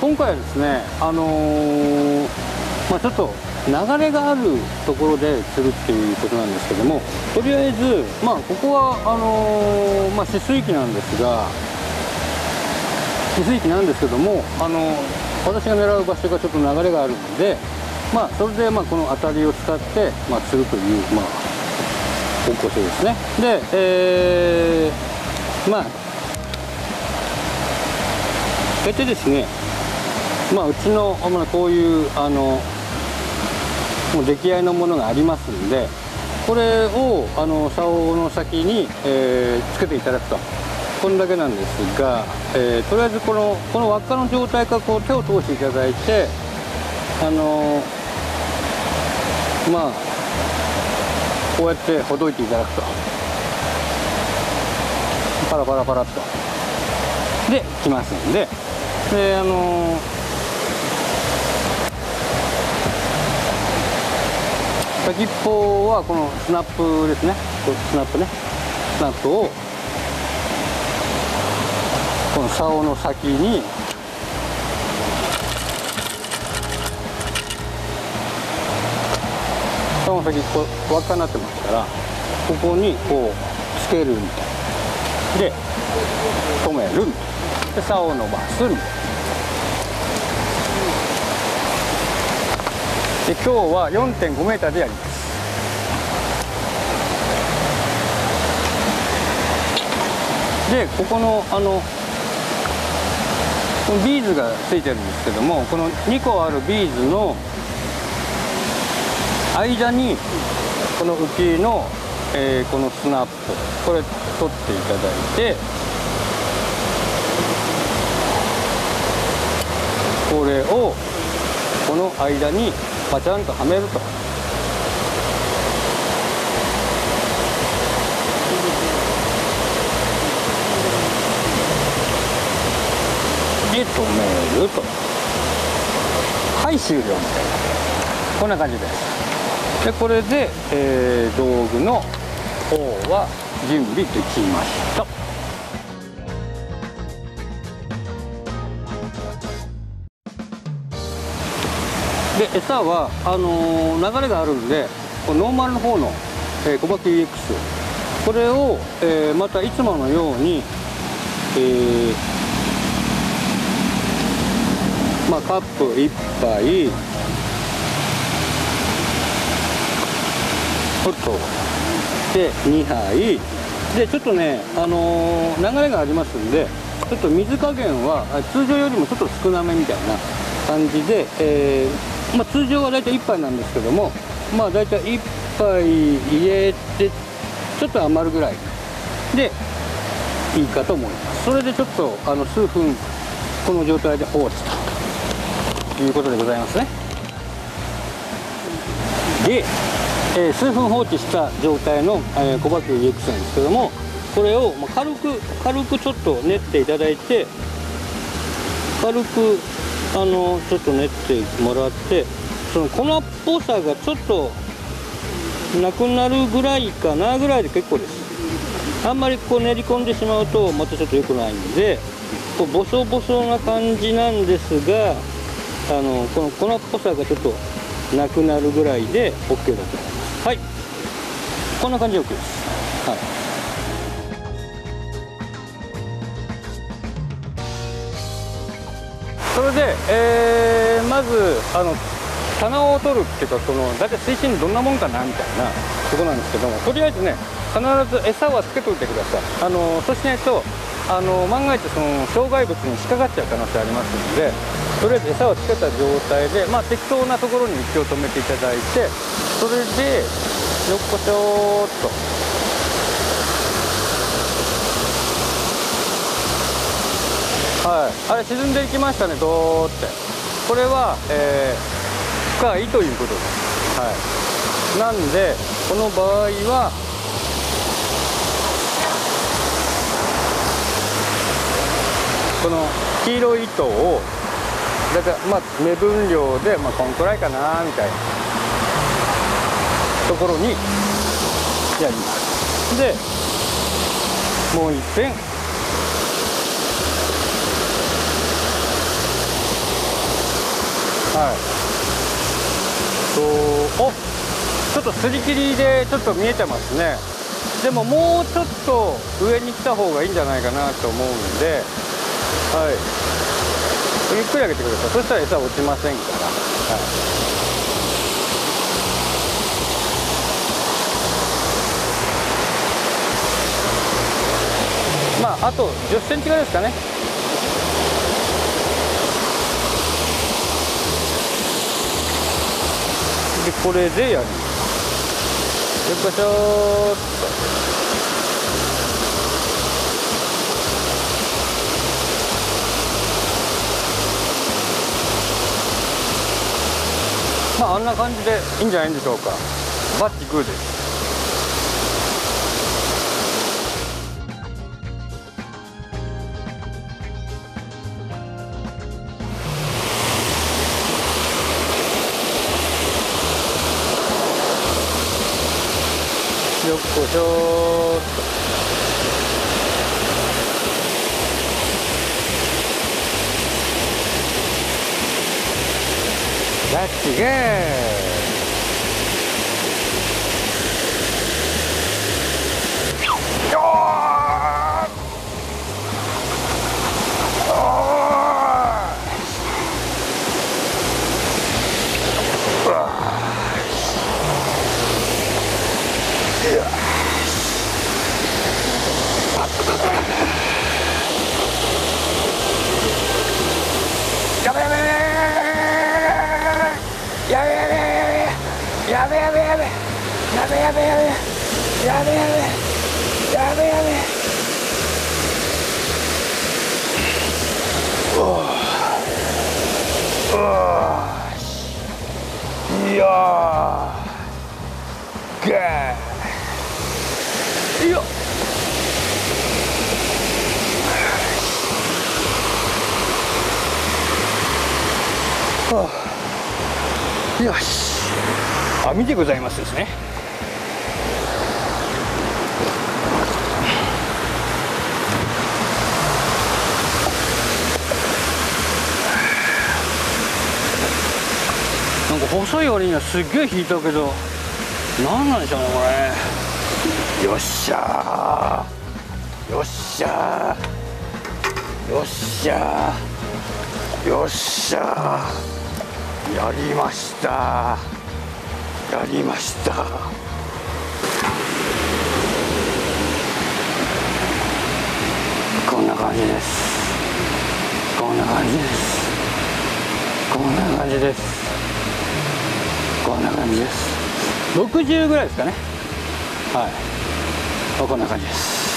今回はですねあのー、まあちょっと流れがあるところで釣るっていうことなんですけどもとりあえずまあここはあのー、まあ止水域なんですが止水域なんですけどもあの私が狙う場所がちょっと流れがあるのでまあそれでまあこの当たりを使って、まあ、釣るというまあ方向性ですね。でえー、まあ大体ですねまあうちのまあこういうあのもう出来合いのものがありますんでこれをあの竿の先に、えー、つけていただくと。こんだけなんですが、えー、とりあえずこのこの輪っかの状態からこう手を通していただいてあのまあこうやってほどいていただくと。パラパラパラっと。できますんで。であの先っぽはこのスナップですね。スナップね。スナップをこの竿の先に竿の先っぽ輪っかになってますからここにこうつけるみたいで止めるみたいで竿を伸ばすみたいで今日は4.5メーターでやります。でここのあのこのビーズがついてるんですけどもこの2個あるビーズの間にこの浮きの、えー、このスナップこれ取っていただいてこれをこの間にパチャンとはめると。で止めると。はい終了みたいな。こんな感じです。でこれで、えー、道具の方は準備できました。で餌はあのー、流れがあるんでこのノーマルの方の、えー、コバキ EX これを、えー、またいつものように、えまあ、カップ1杯おっとで2杯。でちょっとね、あのー、流れがありますんでちょっと水加減は通常よりもちょっと少なめみたいな感じで、えー、まあ、通常は大体1杯なんですけどもまあ大体1杯入れてちょっと余るぐらい。でいいかと思います。それでちょっとあの数分この状態で放置ということでございますね。で、えー、数分放置した状態の、えー、小バキ EX なんですけどもこれを、軽く軽くちょっと練っていただいて軽くあのちょっと練ってもらってその粉っぽさがちょっとなくなるぐらいかなぐらいで結構です。あんまりこう練り込んでしまうとまたちょっと良くないんでこうボソボソな感じなんですがあのこの粉っぽさがちょっとなくなるぐらいで OK だと思います。はい。こんな感じで OK です。それで、えー、まずあの棚を取るっていうかその大体水深どんなもんかなみたいなとこなんですけどもとりあえずね必ず餌はつけといてください。あのそうしないとあの万が一その障害物に引っかかっちゃう可能性ありますのでとりあえず餌をつけた状態で、まあ、適当なところに息を止めていただいてそれでよっこちょーっとはい、あれ沈んでいきましたねどーって。これは、えー、深いということです、はい、なんでこの場合はこの黄色い糸をだからまあ目分量で、まあ、こんくらいかなみたいな。ところにやります。でもう一遍。とおちょっとすり切りでちょっと見えてますね。でももうちょっと上に来た方がいいんじゃないかなと思うんで。はい。ゆっくり上げてください。そしたら餌落ちませんから、はい。まああと1 0センチぐらいですかね。でこれでやるよっこしょー。っとまああんな感じでいいんじゃないんでしょうか。バッチグーです。Let's go! やべやべやべ。やべやべやべ。やべやべ。やべやべ。おおいやーいやよし。網でございますですね。なんか細い割にはすっげえ引いたけど何なんでしょうねこれ。よっしゃよっしゃよっしゃよっしゃやりましたやりました。こんな感じです。こんな感じです。こんな感じです。こんな感じです。60ぐらいですかね。はい。こんな感じです。